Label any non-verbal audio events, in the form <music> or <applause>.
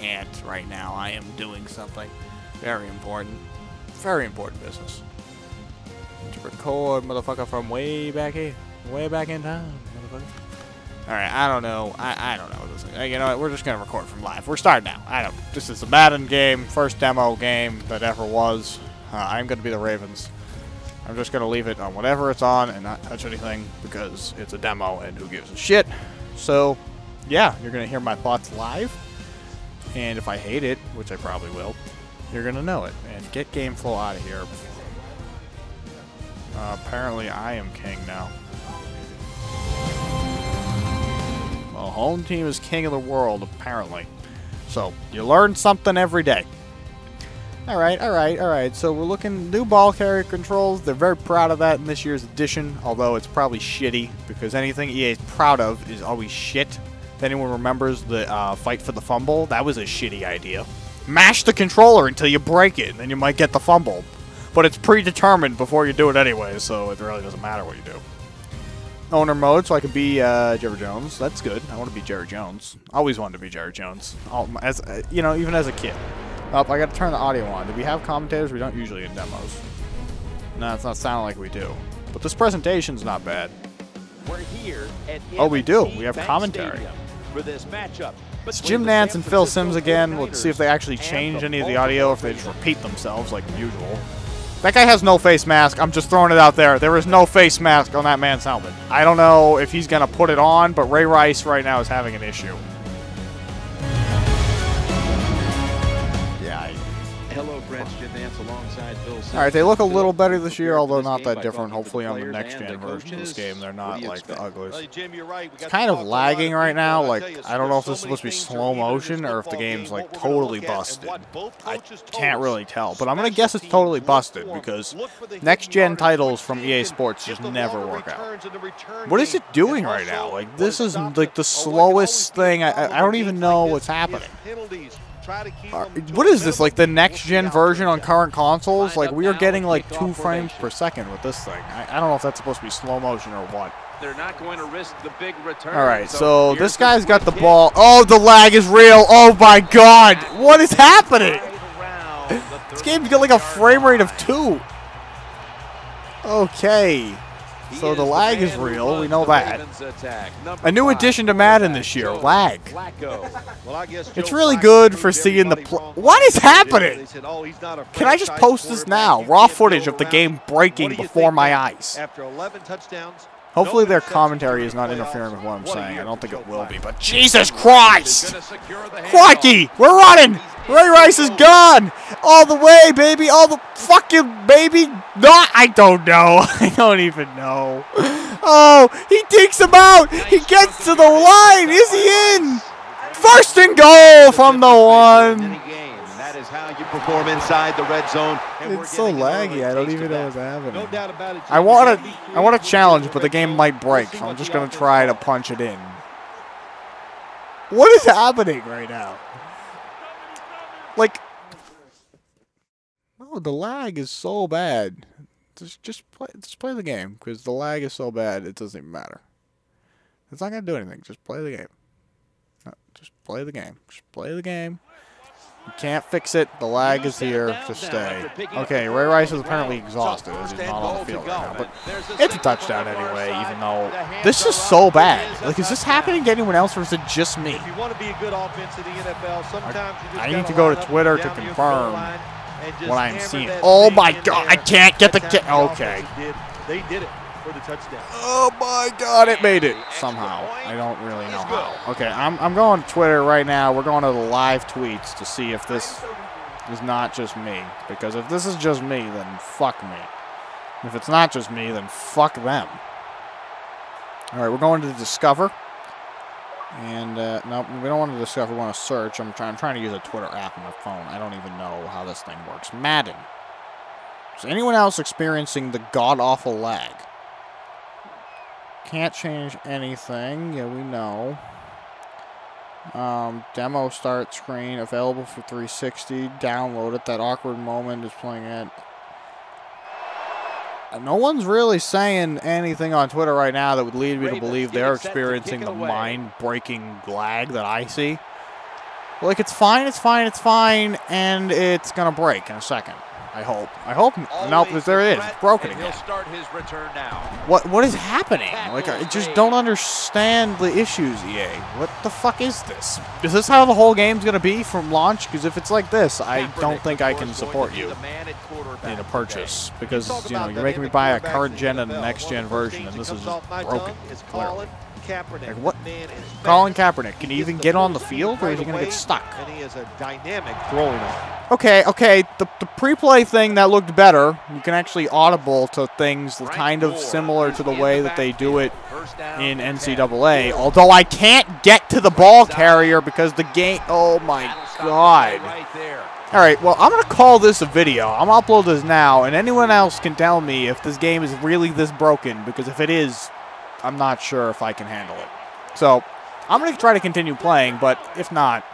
can't right now. I am doing something very important. Very important business. To record, motherfucker, from way back here. Way back in time, motherfucker. Alright, I don't know. I, I don't know this. You know what? We're just going to record from live. We're starting now. I don't. This is a Madden game. First demo game that ever was. Uh, I'm going to be the Ravens. I'm just going to leave it on whatever it's on and not touch anything because it's a demo and who gives a shit. So, yeah, you're going to hear my thoughts live. And if I hate it, which I probably will, you're going to know it. And get GameFlow out of here. Uh, apparently, I am king now. Well, home team is king of the world, apparently. So, you learn something every day. Alright, alright, alright. So we're looking new ball carrier controls. They're very proud of that in this year's edition, although it's probably shitty, because anything EA is proud of is always shit. If anyone remembers the uh, fight for the fumble, that was a shitty idea. Mash the controller until you break it, and then you might get the fumble. But it's predetermined before you do it anyway, so it really doesn't matter what you do. Owner mode, so I can be uh, Jerry Jones. That's good. I want to be Jerry Jones. Always wanted to be Jerry Jones. All, as uh, you know, even as a kid. Oh, I got to turn the audio on. Do we have commentators? We don't usually in demos. No, it's not sounding like we do. But this presentation's not bad. We're here at Oh, we do. We have commentary. Stadium For this matchup It's Jim Nantz and Phil Simms again. 49ers Let's see if they actually change the any of the audio, if they just repeat themselves like usual. That guy has no face mask. I'm just throwing it out there. There is no face mask on that man's helmet. I don't know if he's going to put it on, but Ray Rice right now is having an issue. Alongside Bill All right, they look a little better this year, although not that different. Hopefully, on the next-gen version of this game, they're not like the ugliest. uglies. You're right. It's kind of talk to a lot lagging right now. Like, I don't know if this is supposed to be slow are either in this motion or if the game's like what we're gonna totally look at and busted. I coaches can't really tell, but I'm gonna guess it's totally busted because Look for the hidden next gen titles from EA Sports just never work out. returns in the return What is it doing right now? Like this is like the slowest thing. I, do in I I don't even know what's happening. Penalties. Try to keep Are- them to What this? Like the next gen version on current consoles? Like we are getting like two frames per second with this thing. I, I don't know if that's supposed to be slow motion or what. They're not going to risk the big return. All right, so here's this guy's got the kick. ball. Oh, the lag is real. Oh my God, what is happening? Right around the This game's got like a frame rate of two. Okay. So the lag is real. We know that. Ravens attack. Number A new addition to Madden this year, lag. Flacco. Well, I guess It's really good for seeing the pl- What is happening? "Oh, he's not a Can I just post this now? Raw footage of the game breaking What do you before my eyes. After 11 touchdowns, Hopefully their commentary is not interfering with what I'm saying. I don't think it will be, but Jesus Christ! gonna secure the handoff. Crikey! We're running! Ray Rice is gone! All the way, baby! All the fucking baby! Not I don't know. <laughs> I don't even know. Oh, he takes him out! He gets to the line! Is he in? First and goal from the one! That is how you perform inside the red zone. and It's so getting an early laggy, I don't even know what's happening. No doubt about it. I want to, I want to challenge, but the game might break, so I'm just gonna try to punch it in. What is happening right now? Like, oh, the lag is so bad. Just, just play, just play the game because the lag is so bad. It doesn't even matter. It's not gonna do anything. Just play the game. No, just play the game. Just play the game. You can't fix it. The lag is here to stay. Okay, Ray Rice is apparently exhausted as he's not on the field right now, but it's a touchdown anyway, even though this is so bad. Like, is this happening to anyone else or is it just me? If you want to be a good offense in the NFL, sometimes you just I need gotta go to Twitter to confirm line and just what I'm seeing. Oh my God. I can't get the kick. Okay. They did it for the touchdown. Oh my god, it made it somehow. I don't really know how. Okay, I'm, I'm going to Twitter right now. We're going to the live tweets to see if this is not just me. Because if this is just me, then fuck me. If it's not just me, then fuck them. All right, we're going to Discover. And uh, no, we don't want to discover. We want to search. I'm trying. I'm trying to use a Twitter app on my phone. I don't even know how this thing works. Madden. Is anyone else experiencing the god awful lag? Can't change anything. Yeah, we know. Um, demo start screen available for 360. Download it. That awkward moment is playing it. No one's really saying anything on Twitter right now that would lead me to believe they're it set to experiencing the mind-breaking lag that I see. Like, it's fine, it's fine, it's fine, and it's going to break in a second. I hope. I hope. Nope, Always there it is. It's broken again. He'll start his return now. What What is happening? Like, I just don't understand the issues, EA. What the fuck is this? Is this how the whole game's going to be from launch? Because if it's like this, I don't think I can support you the man at quarterback in a purchase. Because, you know, you're making me buy a current gen and NFL. next gen of the first version, and this is comes off my broken. clearly. Colin Kaepernick. Like, what- Man Colin. Kaepernick, can he gets even get on the field, or is he going to get stuck? And he is a dynamic throwing arm. Okay, okay, the, the pre-play thing that looked better, you can actually audible to things kind of similar to the way that they do it backfield. First down in and 10. NCAA, although I can't get to the ball carrier because the game, oh my That'll stop the god. play Right there. All right, well, I'm going to call this a video. I'm going to upload this now, and anyone else can tell me if this game is really this broken, because if it is, I'm not sure if I can handle it. So, I'm going to try to continue playing, but if not,